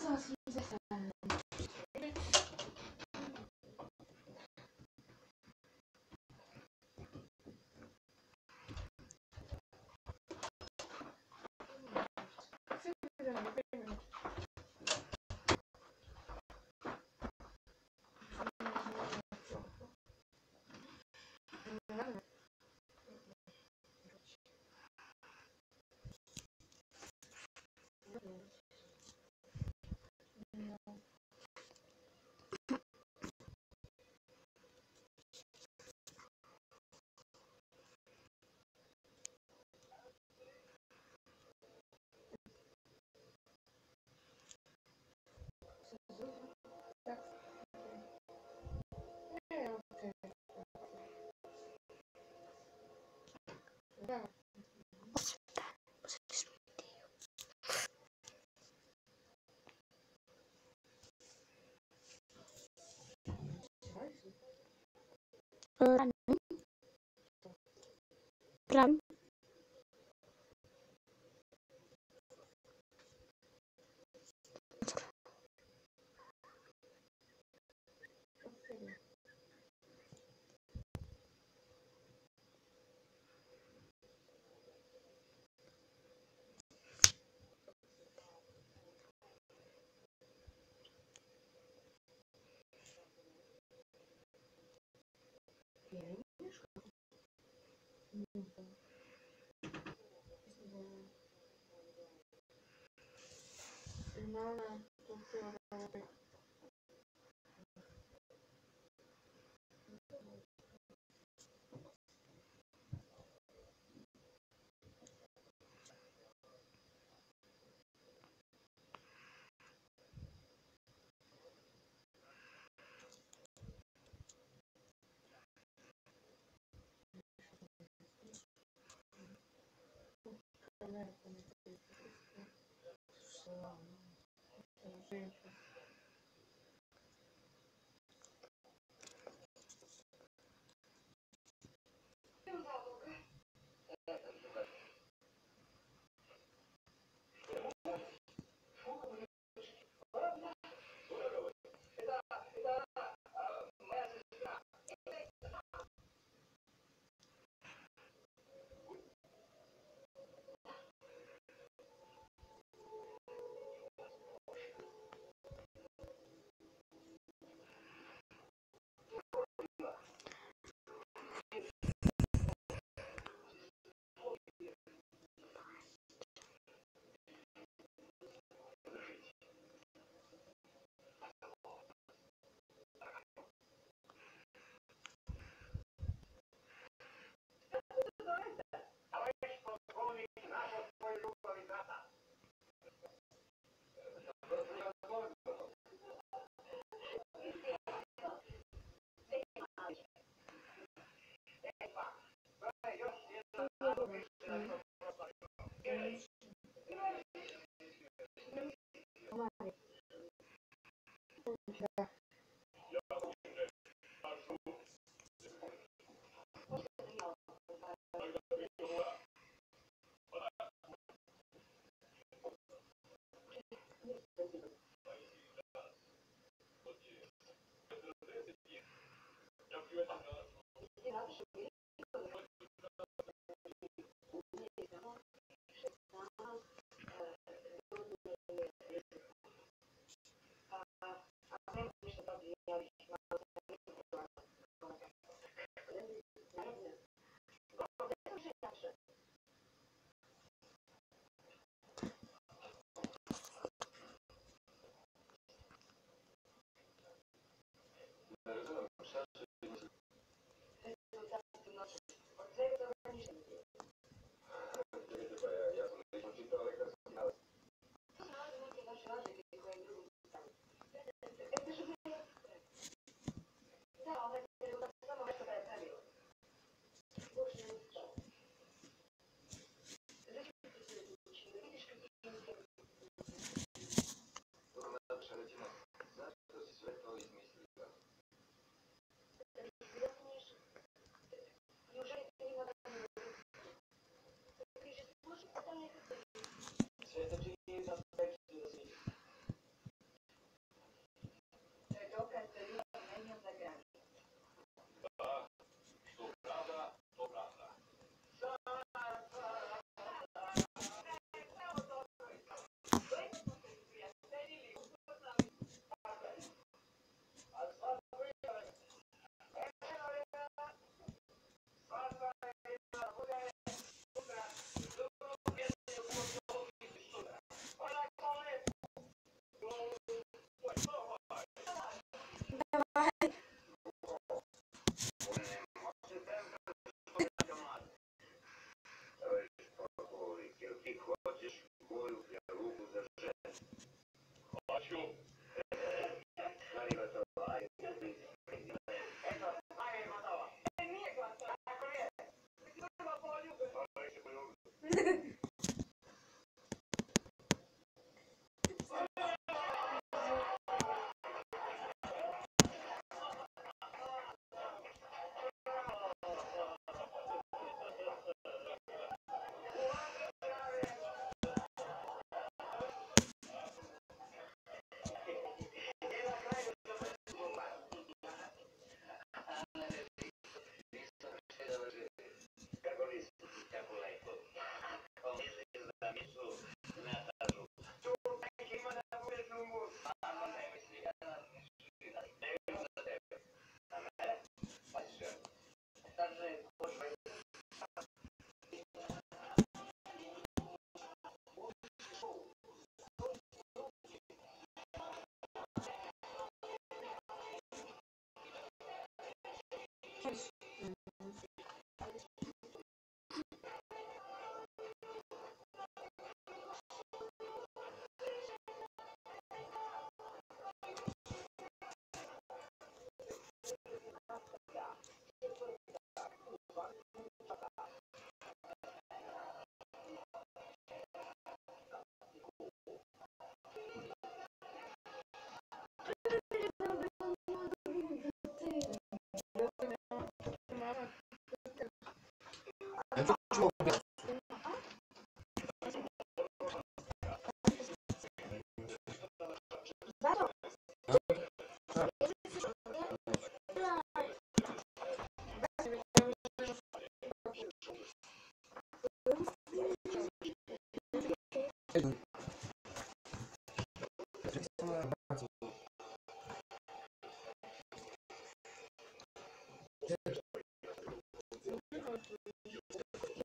sauce. Run. Run. 然后呢，就睡了在外面。Thank you. 不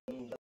Well,